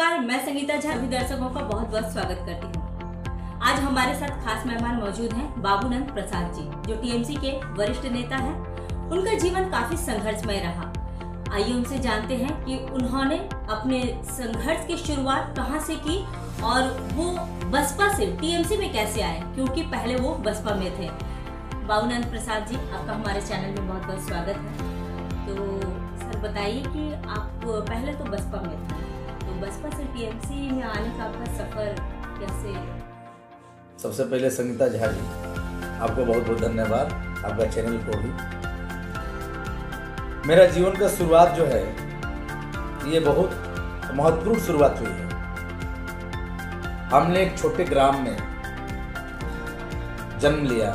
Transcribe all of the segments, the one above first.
नमस्कार, मैं संगीता झा सभी दर्शकों का बहुत बहुत स्वागत करती हूँ। आज हमारे साथ खास मेहमान मौजूद हैं बाबूनंद प्रसाद जी, जो टीएमसी के वरिष्ठ नेता हैं। उनका जीवन काफ़ी संघर्षमय रहा। आइए उनसे जानते हैं कि उन्होंने अपने संघर्ष की शुरुआत कहाँ से की और वो बसपा से, टीएमसी में कैसे आए, क्योंकि पहले वो बसपा में थे। बाबूनंद प्रसाद जी, आपका हमारे चैनल में बहुत बहुत स्वागत है। तो सर, बताइए कि आप पहले तो बसपा में थे। तो बसपा से टीएमसी में आने का आपका सफ़र कैसे सबसे पहले संगीता झा जी, आपको बहुत बहुत धन्यवाद, आपका चैनल को भी। मेरा जीवन का शुरुआत जो है, ये बहुत महत्वपूर्ण शुरुआत हुई है। हमने एक छोटे ग्राम में जन्म लिया।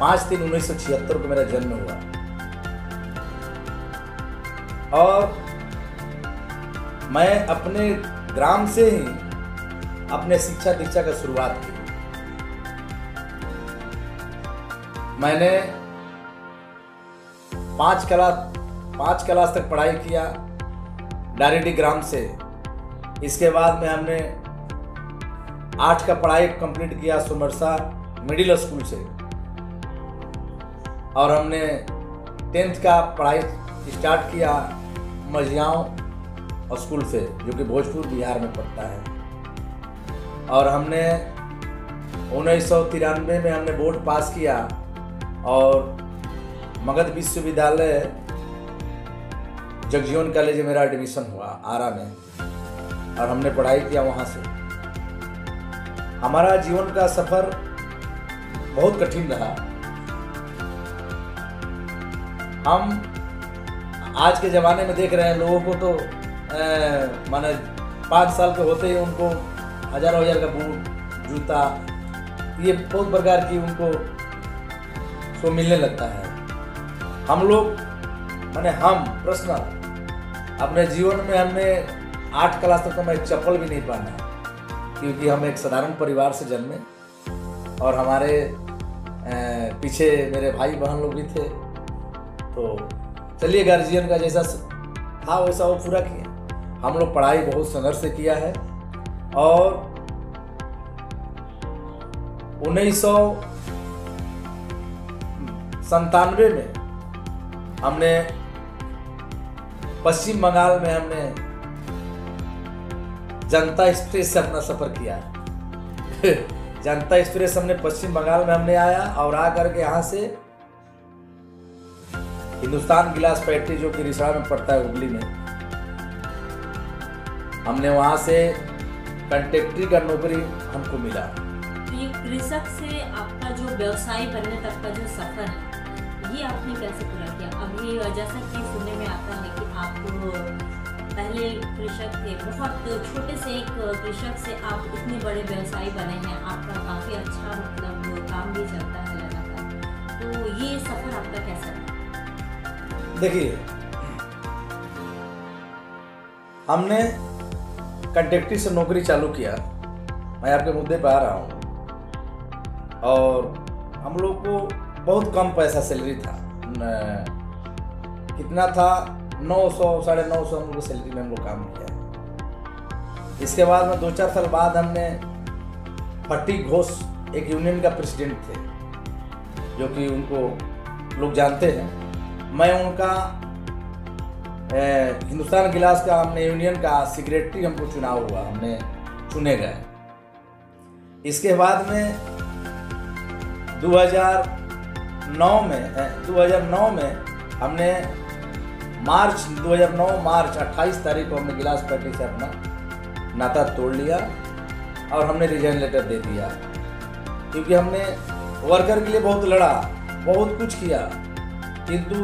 पाँच तीन उन्नीस सौ छिहत्तर को मेरा जन्म हुआ। और मैं अपने ग्राम से ही अपने शिक्षा दीक्षा का शुरुआत की। मैंने पाँच क्लास पाँच क्लास तक पढ़ाई किया डायरेक्टी ग्राम से। इसके बाद में हमने आठ का पढ़ाई कंप्लीट किया सुमरसा मिडिल स्कूल से। और हमने टेंथ का पढ़ाई स्टार्ट किया मझियाओं स्कूल से, जो कि भोजपुर बिहार में पड़ता है। और हमने उन्नीस सौ तिरानवे में हमने बोर्ड पास किया और मगध विश्वविद्यालय जगजीवन कॉलेज में मेरा एडमिशन हुआ, आरा में। और हमने पढ़ाई किया वहाँ से। हमारा जीवन का सफ़र बहुत कठिन रहा। हम आज के ज़माने में देख रहे हैं, लोगों को तो माने पाँच साल के होते ही उनको हज़ारों हज़ार का बूट जूता, ये बहुत प्रकार की उनको सो मिलने लगता है। हम लोग, माने हम पर्सनल अपने जीवन में हमने आठ क्लास तक तो मैं चप्पल भी नहीं पहना, क्योंकि हम एक साधारण परिवार से जन्मे और हमारे पीछे मेरे भाई बहन लोग भी थे। तो चलिए, गार्जियन का जैसा था, वैसा वो पूरा किया। हम लोग पढ़ाई बहुत संघर्ष से किया है। और उन्नीस सौ संतानवे में हमने पश्चिम बंगाल में हमने जनता एक्सप्रेस से अपना सफ़र किया है। जनता एक्सप्रेस हमने पश्चिम बंगाल में हमने आया और आकर के यहाँ से हिंदुस्तान गिलास फैक्ट्री जो कि रिसड़ा में पड़ता है हुगली में हमने वहाँ से कंट्रेक्टरी का नौकरी हमको मिला। ये कृषक से आपका जो व्यवसाय बनने तक का जो सफ़र है ये आपने कैसे पूरा किया? अभी जैसा कि सुनने में आता है कि आप पहले कृषक थे बहुत छोटे से एक कृषक से आप इतने बड़े व्यवसायी बने हैं आपका काफ़ी अच्छा मतलब काम भी चलता है लगातार। तो ये सफ़र आपका कैसा रहा? देखिए हमने कंटेक्टी से नौकरी चालू किया, मैं आपके मुद्दे पर आ रहा हूँ। और हम लोग को बहुत कम पैसा सैलरी था। कितना था? नौ सौ, साढ़े नौ सौ हम लोग सैलरी में हम लोग काम किया। इसके बाद में दो चार साल बाद हमने फट्टी घोष एक यूनियन का प्रेसिडेंट थे, जो कि उनको लोग जानते हैं। मैं उनका हिंदुस्तान गिलास का हमने यूनियन का सेक्रेटरी हमको चुनाव हुआ, हमने चुने गए। इसके बाद में 2009 में 2009 में हमने मार्च 2009 मार्च 28 तारीख को हमने गिलास पार्टी से अपना नाता तोड़ लिया और हमने रिजाइन लेटर दे दिया। क्योंकि हमने वर्कर के लिए बहुत लड़ा, बहुत कुछ किया, किंतु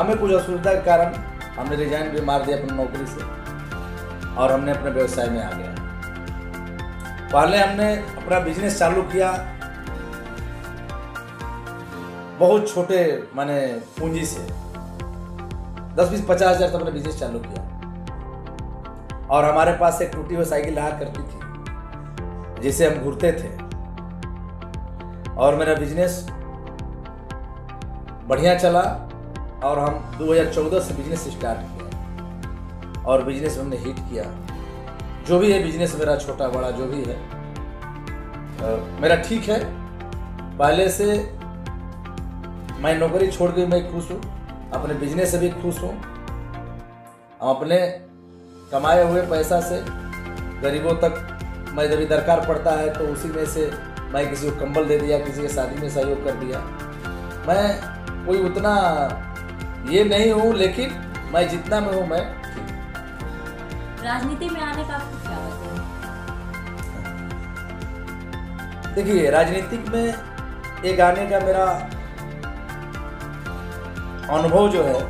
हमें कुछ असुविधा के कारण हमने रिजाइन भी मार दिया अपनी नौकरी से। और हमने अपने व्यवसाय में आ गया। पहले हमने अपना बिज़नेस चालू किया। बहुत छोटे माने पूंजी से। दस बीस पचास हज़ार तक अपना बिज़नेस चालू किया। और हमारे पास एक टूटी हुई साइकिल रहा करती थी। जिसे हम घूरते थे। और मेरा बिज़नेस बढ़िया चला। और हम 2014 से बिज़नेस स्टार्ट किया और बिज़नेस हमने हिट किया। जो भी है बिज़नेस मेरा छोटा बड़ा जो भी है। अ, मेरा ठीक है। पहले से मैं नौकरी छोड़ के मैं खुश हूँ। अपने बिज़नेस से भी खुश हूँ। हम अपने कमाए हुए पैसा से गरीबों तक मैं जब दरकार पड़ता है तो उसी में से मैं किसी को कंबल दे दिया किसी के शादी में सहयोग कर दिया। मैं कोई उतना ये नहीं हूँ लेकिन मैं जितना में हूँ मैं राजनीति में आने का आपको क्या वजह देखिए राजनीतिक में एक आने का मेरा अनुभव जो है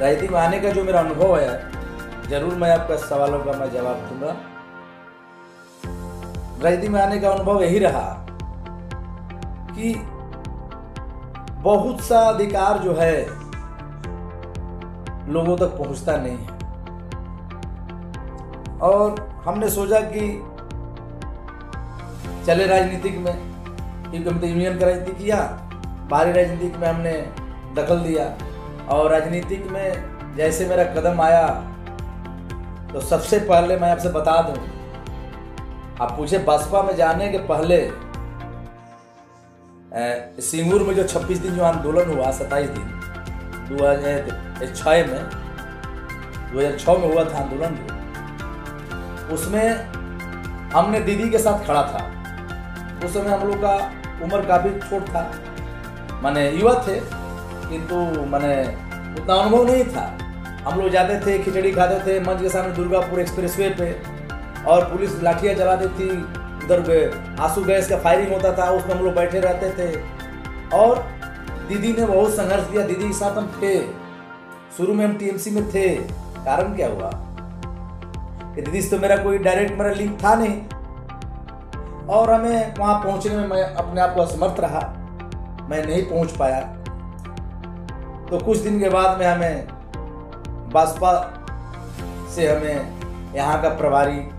राजनीति में आने का जो मेरा अनुभव है ज़रूर मैं आपका सवालों का मैं जवाब दूँगा। राजनीति में आने का अनुभव यही रहा कि बहुत सा अधिकार जो है, लोगों तक पहुँचता नहीं है। और हमने सोचा कि चले राजनीतिक में, क्योंकि हम तो यूनियन का राजनीति किया, बाहरी राजनीतिक में हमने दखल दिया। और राजनीतिक में जैसे मेरा कदम आया तो सबसे पहले मैं आपसे बता दूँ, आप पूछे बसपा में जाने के पहले सिंगूर में जो 26 दिन जो आंदोलन हुआ 27 दिन, दो हज़ार छः में 2006 में हुआ था आंदोलन जो। उसमें हमने दीदी के साथ खड़ा था। उस समय हम लोग का उम्र काफ़ी छोट था। माने युवा थे, किंतु माने उतना अनुभव नहीं था। हम लोग जाते थे, खिचड़ी खाते थे, मंच के सामने दुर्गापुर एक्सप्रेसवे पे और पुलिस लाठियाँ चला देती उधर आँसू गैस का फायरिंग होता था, उसमें हम लोग बैठे रहते थे। और दीदी ने बहुत संघर्ष किया। दीदी के साथ हम थे। शुरू में हम टीएमसी में थे। कारण क्या हुआ? कि दीदी से तो मेरा कोई डायरेक्ट मेरा लिंक था नहीं। और हमें वहाँ पहुँचने में मैं अपने आप को असमर्थ रहा। मैं नहीं पहुँच पाया। तो कुछ दिन के बाद में हमें बसपा से हमें यहाँ का प्रभारी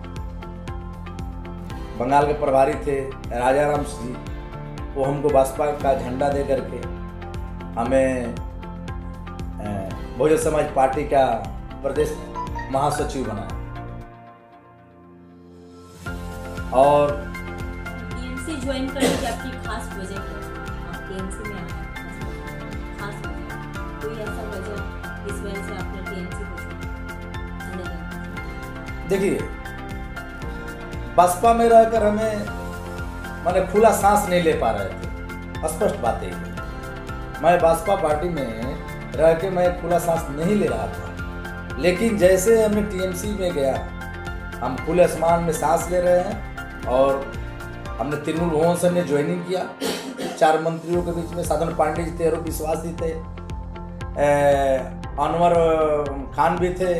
बंगाल के प्रभारी थे राजा राम जी। वो हमको बसपा का झंडा दे करके हमें बहुजन समाज पार्टी का प्रदेश महासचिव बनाया। और ज्वाइन करने की आपकी खास वजह क्या है। आप टीएमसी में खास कोई ऐसा वजह इस वजह से आपने टीएमसी को चुना अलग अलग देखिए बसपा में रहकर हमें, मैंने खुला सांस नहीं ले पा रहे थे। स्पष्ट बात है मैं बसपा पार्टी में रह के मैं खुला सांस नहीं ले रहा था। लेकिन जैसे हमने टीएमसी में गया, हम खुले आसमान में सांस ले रहे हैं और हमने तृणमूल भवन हमने ज्वाइनिंग किया। चार मंत्रियों के बीच में साधन पांडे जी थे अरूप विश्वास जी थे अनवर खान भी थे,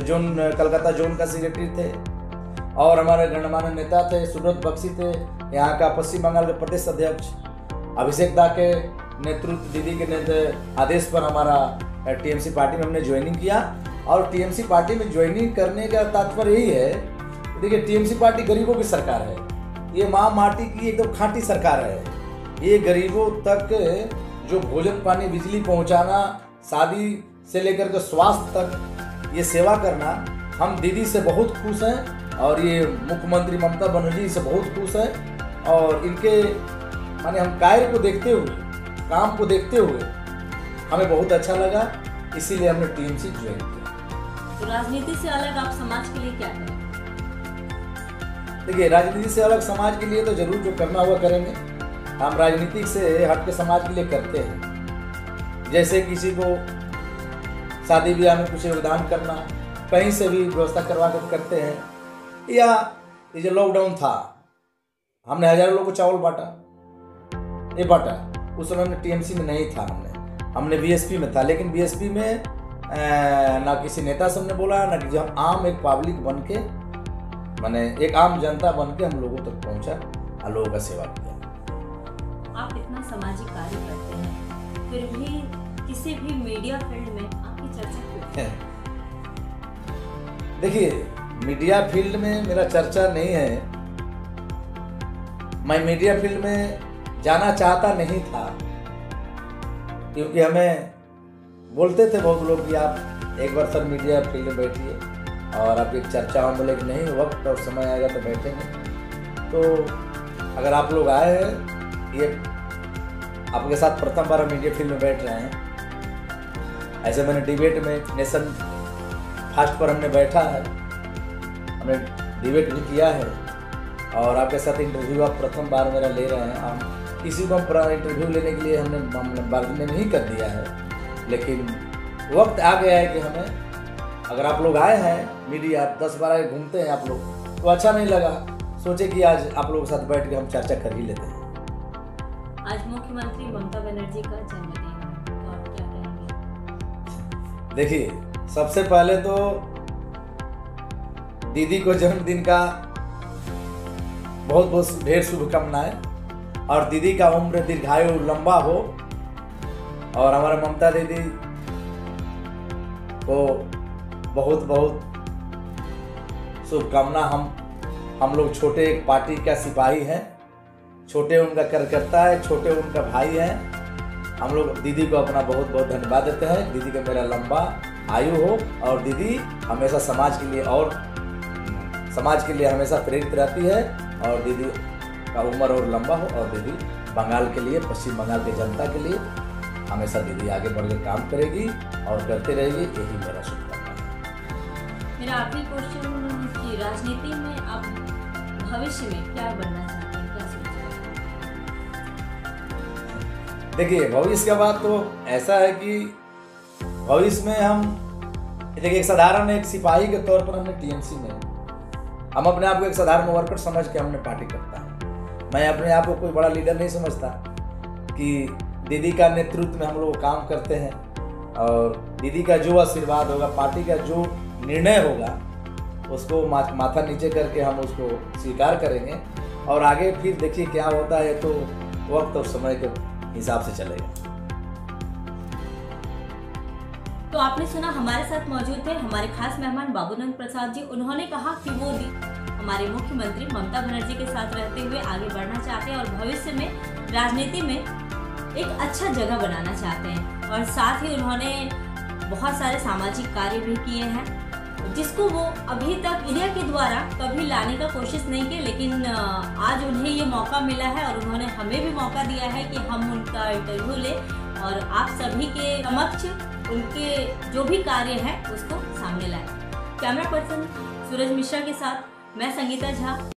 जोन, कलकत्ता जोन का सेक्रेटरी थे। और हमारे गणमान्य नेता थे, सुब्रत बख्शी थे, यहाँ का पश्चिम बंगाल के प्रदेश अध्यक्ष, अभिषेक दा के नेतृत्व, दीदी के नेतृत्व आदेश पर हमारा टीएमसी पार्टी में हमने ज्वाइनिंग किया। और टीएमसी पार्टी में ज्वाइनिंग करने का तात्पर्य यही है, देखिए, टीएमसी पार्टी गरीबों की सरकार है। ये माँ माटी की एकदम खांटी सरकार है। ये गरीबों तक जो भोजन, पानी, बिजली पहुँचाना, शादी से लेकर के स्वास्थ्य तक ये सेवा करना, हम दीदी से बहुत खुश हैं। और ये मुख्यमंत्री ममता बनर्जी से बहुत खुश हैं और इनके माने हम कार्य को देखते हुए काम को देखते हुए हमें बहुत अच्छा लगा इसीलिए हमने टीम से ज्वाइन किया। तो राजनीति से अलग आप समाज के लिए क्या करें देखिए राजनीति से अलग समाज के लिए तो ज़रूर जो करना हुआ करेंगे। हम राजनीति से हट के समाज के लिए करते हैं। जैसे किसी को शादी ब्याह में कुछ योगदान करना कहीं से भी व्यवस्था करवा कर करते हैं। या ये जो लॉकडाउन था हमने हज़ारों लोगों को चावल बांटा। ये बांटा उस समय हमने टीएमसी में नहीं था हमने। हमने बीएसपी में था लेकिन बीएसपी में अ, ना किसी नेता से हमने बोला ना कि हम आम एक पब्लिक बन के मैंने एक आम जनता बन के हम लोगों तक पहुँचा और लोगों का सेवा किया। आप इतना सामाजिक कार्य करते हैं फिर भी किसी भी मीडिया फ़ील्ड में आपकी चर्चा क्यों? है। देखिए मीडिया फ़ील्ड में मेरा चर्चा नहीं है। मैं मीडिया फ़ील्ड में जाना चाहता नहीं था। क्योंकि हमें बोलते थे बहुत लोग कि आप एक बार सर मीडिया फ़ील्ड में बैठिए और आप एक चर्चा हम बोले कि नहीं, वक्त और समय आएगा तो बैठेंगे। तो अगर आप लोग आए हैं ये आपके साथ प्रथम बार हम इंडिया फ़िल्म में बैठ रहे हैं। ऐसे मैंने डिबेट में नेशन फास्ट पर हमने बैठा है। हमने डिबेट भी किया है और आपके साथ इंटरव्यू आप प्रथम बार मेरा ले रहे हैं। हम किसी को इंटरव्यू लेने के लिए हमने बार्गेनिंग नहीं कर दिया है। लेकिन वक्त आ गया है कि हमें अगर आप लोग आए हैं मीडिया दस बारह घूमते हैं आप लोग तो अच्छा नहीं लगा। सोचे कि आज आप लोगों के साथ बैठ के हम चर्चा कर ही लेते हैं। आज मुख्यमंत्री ममता बनर्जी का जन्मदिन है। तो देखिए सबसे पहले तो दीदी को जन्मदिन का बहुत बहुत ढेर शुभकामनाएँ। और दीदी का उम्र दीर्घायु लंबा हो, और हमारे ममता दीदी को बहुत बहुत शुभकामना। हम हम लोग छोटे एक पार्टी का सिपाही हैं, छोटे उनका कार्यकर्ता है, छोटे उनका भाई है। हम लोग दीदी को अपना बहुत बहुत धन्यवाद देते हैं। दीदी का मेरा लंबा आयु हो, और दीदी हमेशा समाज के लिए और समाज के लिए हमेशा प्रेरित रहती है और दीदी का उम्र और लंबा हो और दीदी बंगाल के लिए पश्चिम बंगाल की जनता के लिए हमेशा दीदी आगे बढ़ के काम करेगी और करते रहेगी। यही मेरा शुभकामना। मेरा आखिरी क्वेश्चन कि राजनीति में आप भविष्य में क्या बनना चाहते हैं? क्या सोचते हैं? देखिए भविष्य का बात तो ऐसा है कि भविष्य में हम देखिए एक साधारण एक सिपाही के तौर पर हमने टीएमसी में हम अपने आप को एक साधारण वर्कर समझ के हमने पार्टी करता है। मैं अपने आप को कोई बड़ा लीडर नहीं समझता कि दीदी का नेतृत्व में हम लोग काम करते हैं और दीदी का जो आशीर्वाद होगा पार्टी का जो निर्णय होगा, उसको माथा नीचे करके हम उसको स्वीकार करेंगे। और आगे फिर देखिए क्या होता है तो वक्त और समय के हिसाब से चलेगा। तो आपने सुना हमारे साथ मौजूद थे हमारे खास मेहमान बाबूनंद प्रसाद जी। उन्होंने कहा कि वो हमारे मुख्यमंत्री ममता बनर्जी के साथ रहते हुए आगे बढ़ना चाहते हैं और भविष्य में राजनीति में एक अच्छा जगह बनाना चाहते हैं। और साथ ही उन्होंने बहुत सारे सामाजिक कार्य भी किए हैं, जिसको वो अभी तक इंडिया के द्वारा कभी लाने का कोशिश नहीं की लेकिन आज उन्हें ये मौका मिला है और उन्होंने हमें भी मौका दिया है कि हम उनका इंटरव्यू लें और आप सभी के समक्ष उनके जो भी कार्य है, उसको सामने लाए। कैमरा पर्सन सूरज मिश्रा के साथ, मैं संगीता झा।